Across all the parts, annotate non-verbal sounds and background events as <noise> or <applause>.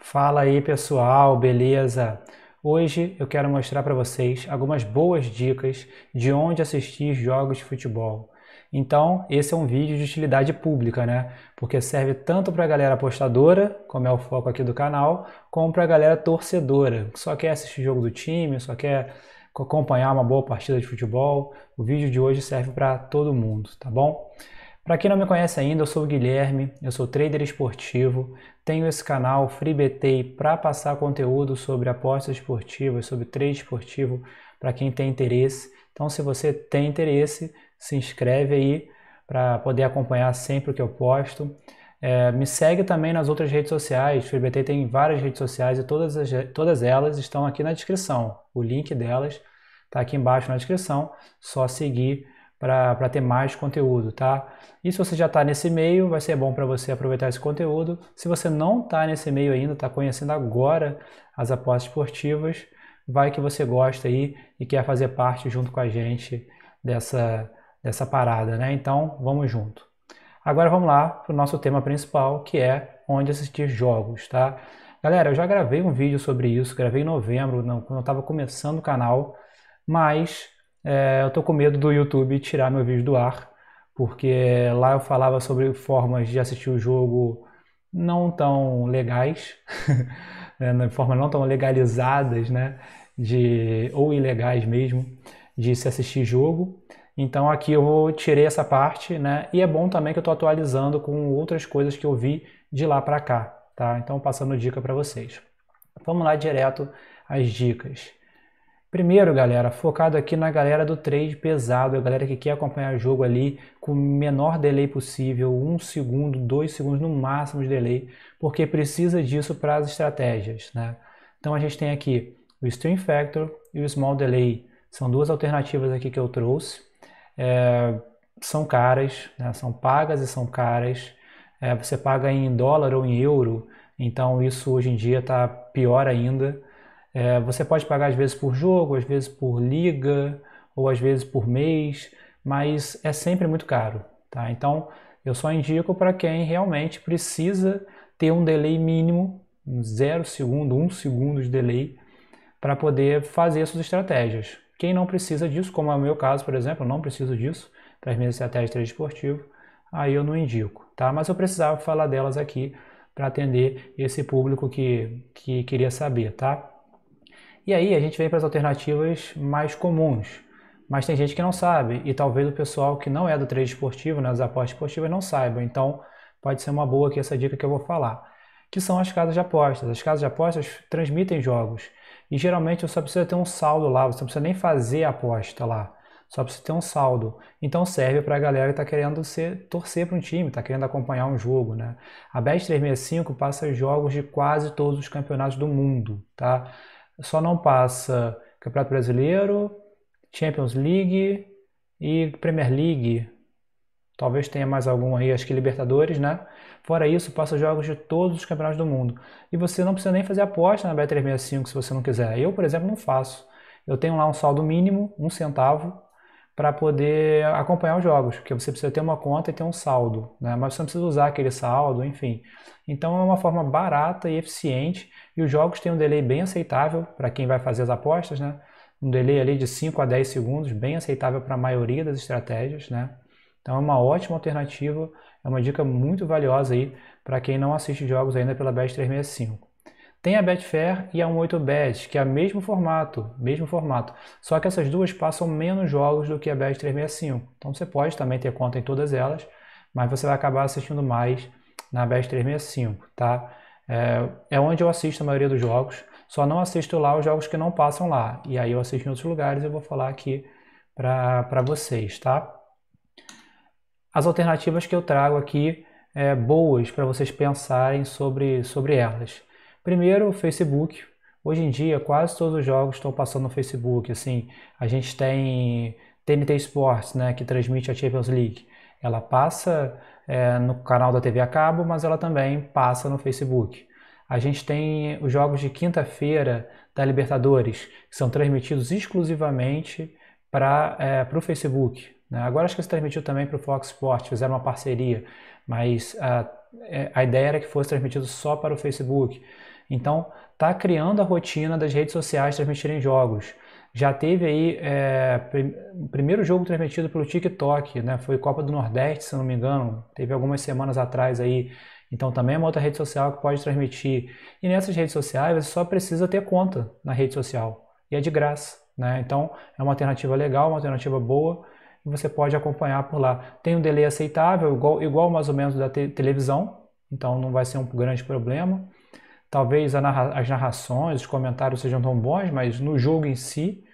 Fala aí pessoal, beleza? Hoje eu quero mostrar para vocês algumas boas dicas de onde assistir jogos de futebol. Então, esse é um vídeo de utilidade pública, né? Porque serve tanto para a galera apostadora, como é o foco aqui do canal, como para a galera torcedora, que só quer assistir jogo do time, só quer acompanhar uma boa partida de futebol. O vídeo de hoje serve para todo mundo, tá bom? Para quem não me conhece ainda, eu sou o Guilherme, eu sou trader esportivo, tenho esse canal FreeBT para passar conteúdo sobre apostas esportivas, sobre trade esportivo para quem tem interesse. Então, se você tem interesse, se inscreve aí para poder acompanhar sempre o que eu posto. É, me segue também nas outras redes sociais. FreeBT tem várias redes sociais e todas, as, todas elas estão aqui na descrição. O link delas está aqui embaixo na descrição. Só seguir para ter mais conteúdo, tá? E se você já está nesse meio, vai ser bom para você aproveitar esse conteúdo. Se você não está nesse meio ainda, está conhecendo agora as apostas esportivas, vai que você gosta aí e quer fazer parte junto com a gente dessa, dessa parada, né? Então, vamos junto. Agora vamos lá para o nosso tema principal, que é onde assistir jogos, tá? Galera, eu já gravei um vídeo sobre isso, gravei em novembro, quando eu estava começando o canal, mas é, eu tô com medo do YouTube tirar meu vídeo do ar, porque lá eu falava sobre formas de assistir o jogo não tão legais, <laughs> né, de forma não tão legalizadas, né, de ou ilegais mesmo, de se assistir jogo. Então aqui eu tirei essa parte, né? E é bom também que eu estou atualizando com outras coisas que eu vi de lá para cá, tá? Então passando dica para vocês. Vamos lá direto às dicas. Primeiro, galera, focado aqui na galera do trade pesado, a galera que quer acompanhar o jogo ali com o menor delay possível, um segundo, dois segundos no máximo de delay, porque precisa disso para as estratégias, né? Então a gente tem aqui o Stream Factor e o Small Delay, são duas alternativas aqui que eu trouxe. É, são caras, né? são pagas e são caras. É, você paga em dólar ou em euro, então isso hoje em dia está pior ainda. É, você pode pagar às vezes por jogo, às vezes por liga, ou às vezes por mês, mas é sempre muito caro. Tá? Então eu só indico para quem realmente precisa ter um delay mínimo, 0 segundo, 1 um segundo de delay, para poder fazer suas estratégias. Quem não precisa disso, como é o meu caso, por exemplo, eu não preciso disso para as minhas estratégias de trade esportivo, aí eu não indico, tá? Mas eu precisava falar delas aqui para atender esse público que, que queria saber, tá? E aí a gente vem para as alternativas mais comuns. Mas tem gente que não sabe, e talvez o pessoal que não é do trade esportivo, né, das apostas esportivas, não saiba. Então pode ser uma boa aqui essa dica que eu vou falar. Que são as casas de apostas. As casas de apostas transmitem jogos. E geralmente você só precisa ter um saldo lá, você não precisa nem fazer a aposta lá. Só precisa ter um saldo. Então serve para a galera que está querendo ser, torcer para um time, está querendo acompanhar um jogo. Né? A Bet 365 passa jogos de quase todos os campeonatos do mundo. Tá? Só não passa Campeonato Brasileiro, Champions League e Premier League. Talvez tenha mais algum aí, acho que Libertadores, né? Fora isso, passa jogos de todos os campeonatos do mundo. E você não precisa nem fazer aposta na Bet365 se você não quiser. Eu, por exemplo, não faço. Eu tenho lá um saldo mínimo, um centavo, para poder acompanhar os jogos, porque você precisa ter uma conta e ter um saldo, né? mas você não precisa usar aquele saldo, enfim. Então é uma forma barata e eficiente e os jogos têm um delay bem aceitável para quem vai fazer as apostas, né? um delay ali de 5 a 10 segundos, bem aceitável para a maioria das estratégias. Né? Então é uma ótima alternativa, é uma dica muito valiosa aí para quem não assiste jogos ainda pela Bet365. Tem a Betfair e a 18bet, que é o mesmo formato, mesmo formato. Só que essas duas passam menos jogos do que a Bet365. Então você pode também ter conta em todas elas, mas você vai acabar assistindo mais na Bet365, tá? É, é onde eu assisto a maioria dos jogos. Só não assisto lá os jogos que não passam lá. E aí eu assisto em outros lugares eu vou falar aqui para vocês, tá? As alternativas que eu trago aqui é, boas para vocês pensarem sobre, sobre elas. Primeiro, o Facebook. Hoje em dia, quase todos os jogos estão passando no Facebook. Assim, a gente tem TNT Sports, né, que transmite a Champions League. Ela passa é, no canal da TV a cabo, mas ela também passa no Facebook. A gente tem os jogos de quinta-feira da Libertadores, que são transmitidos exclusivamente para é, o Facebook. Né? Agora acho que se transmitiu também para o Fox Sports, fizeram uma parceria, mas a, é, a ideia era que fosse transmitido só para o Facebook. Então, está criando a rotina das redes sociais transmitirem jogos. Já teve aí é, o primeiro jogo transmitido pelo TikTok, né? Foi Copa do Nordeste, se não me engano. Teve algumas semanas atrás aí. Então também é uma outra rede social que pode transmitir. E nessas redes sociais você só precisa ter conta na rede social. E é de graça, né? Então é uma alternativa legal, uma alternativa boa. E você pode acompanhar por lá. Tem um delay aceitável, igual, igual mais ou menos da te televisão. Então não vai ser um grande problema. Talvez narra as narrações, os comentários sejam tão bons, mas no jogo em si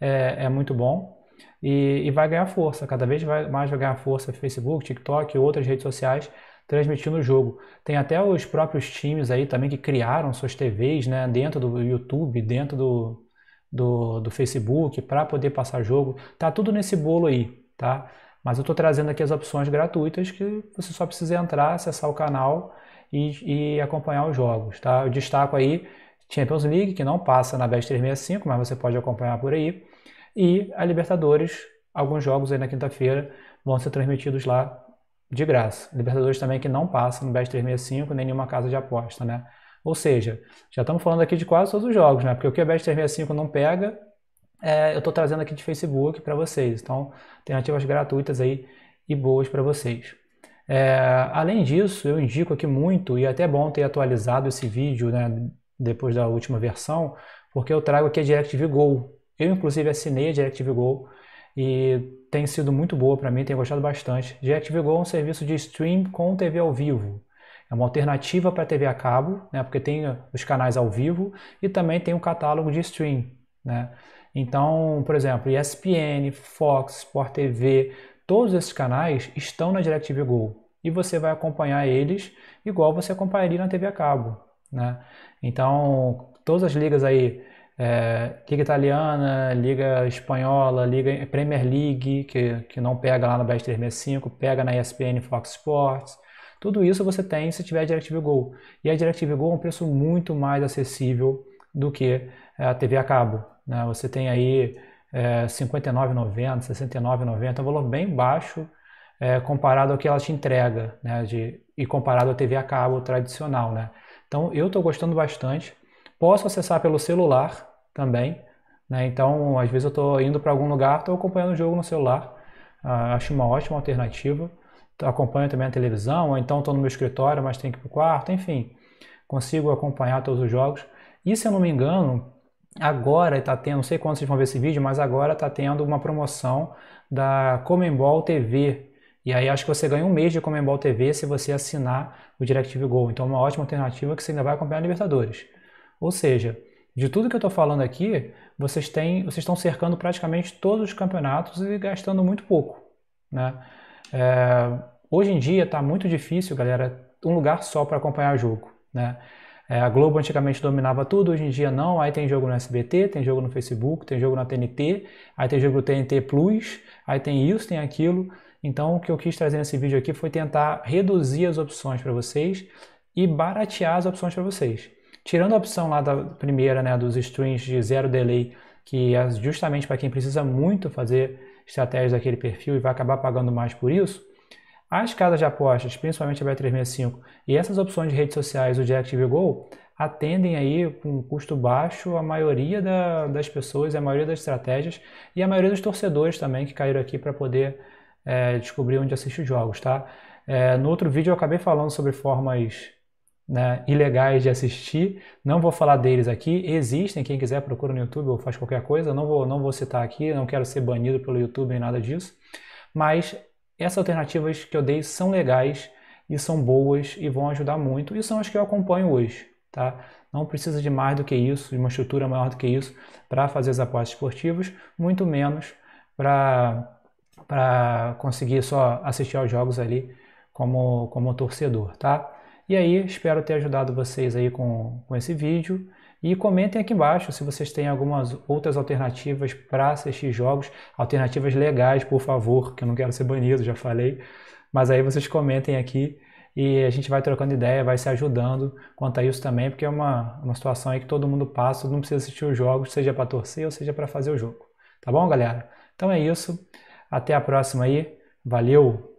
é, é muito bom. E, e, vai ganhar força, cada vez mais vai ganhar força Facebook, TikTok e outras redes sociais transmitindo o jogo. Tem até os próprios times aí também que criaram suas TVs né, dentro do YouTube, dentro do, do, do Facebook, para poder passar jogo. Tá tudo nesse bolo aí, tá? Mas eu estou trazendo aqui as opções gratuitas que você só precisa entrar, acessar o canal e, e acompanhar os jogos, tá? Eu destaco aí Champions League, que não passa na BES 365, mas você pode acompanhar por aí. E a Libertadores, alguns jogos aí na quinta-feira vão ser transmitidos lá de graça. Libertadores também que não passa no BES 365, nem nenhuma casa de aposta, né? Ou seja, já estamos falando aqui de quase todos os jogos, né? Porque o que o BES 365 não pega, é, eu estou trazendo aqui de Facebook para vocês. Então, alternativas gratuitas aí e boas para vocês. É, além disso, eu indico aqui muito, e é até bom ter atualizado esse vídeo né, depois da última versão, porque eu trago aqui a DirecTV Go. Eu, inclusive, assinei a DirecTV Go e tem sido muito boa para mim, tenho gostado bastante. DirecTV Go é um serviço de stream com TV ao vivo. É uma alternativa para TV a cabo, né, porque tem os canais ao vivo e também tem um catálogo de stream. Né? Então, por exemplo, ESPN, Fox, Sport TV, Todos esses canais estão na DirecTV Go e você vai acompanhar eles igual você acompanharia na TV a cabo, né? Então, todas as ligas aí, é, Liga Italiana, Liga Espanhola, Liga Premier League, que, que não pega lá no BES 365, pega na ESPN Fox Sports, tudo isso você tem se tiver DirecTV Go. E a DirecTV Go é um preço muito mais acessível do que a TV a cabo. Né? Você tem aí é, R$ 59,90, R$ 69,90, é um valor bem baixo é, comparado ao que ela te entrega, né, de, e comparado à TV a cabo tradicional. Né? Então eu estou gostando bastante. Posso acessar pelo celular também, né? então às vezes eu estou indo para algum lugar, estou acompanhando o jogo no celular, ah, acho uma ótima alternativa. Acompanho também a televisão, ou então estou no meu escritório, mas tenho que ir para o quarto, enfim, consigo acompanhar todos os jogos. E se eu não me engano, Agora está tendo, não sei quando vocês vão ver esse vídeo, mas agora está tendo uma promoção da Comembol TV. E aí acho que você ganha um mês de Comembol TV se você assinar o DirecTV Go. Então é uma ótima alternativa que você ainda vai acompanhar a Libertadores. Ou seja, de tudo que eu estou falando aqui, vocês, têm, vocês estão cercando praticamente todos os campeonatos e gastando muito pouco. Né? É, hoje em dia está muito difícil, galera, um lugar só para acompanhar o jogo. Né? É, a Globo antigamente dominava tudo, hoje em dia não. Aí tem jogo no SBT, tem jogo no Facebook, tem jogo na TNT, aí tem jogo no TNT Plus, aí tem isso, tem aquilo. Então o que eu quis trazer nesse vídeo aqui foi tentar reduzir as opções para vocês e baratear as opções para vocês. Tirando a opção lá da primeira, né, dos streams de zero delay, que é justamente para quem precisa muito fazer estratégias daquele perfil e vai acabar pagando mais por isso, as casas de apostas, principalmente a Bet365, e essas opções de redes sociais, o DirecTV Go, atendem aí com custo baixo a maioria da, das pessoas, a maioria das estratégias e a maioria dos torcedores também que caíram aqui para poder é, descobrir onde assistir jogos, tá? É, no outro vídeo eu acabei falando sobre formas né, ilegais de assistir, não vou falar deles aqui, existem, quem quiser procura no YouTube ou faz qualquer coisa, não vou, não vou citar aqui, não quero ser banido pelo YouTube nem nada disso, mas essas alternativas que eu dei são legais e são boas e vão ajudar muito e são as que eu acompanho hoje, tá? Não precisa de mais do que isso, de uma estrutura maior do que isso para fazer as apostas esportivas, muito menos para conseguir só assistir aos jogos ali como, como torcedor, tá? E aí, espero ter ajudado vocês aí com, com esse vídeo. E comentem aqui embaixo se vocês têm algumas outras alternativas para assistir jogos, alternativas legais, por favor, que eu não quero ser banido, já falei. Mas aí vocês comentem aqui e a gente vai trocando ideia, vai se ajudando quanto a isso também, porque é uma, uma situação aí que todo mundo passa, não precisa assistir os jogos, seja para torcer ou seja para fazer o jogo. Tá bom, galera? Então é isso. Até a próxima aí. Valeu!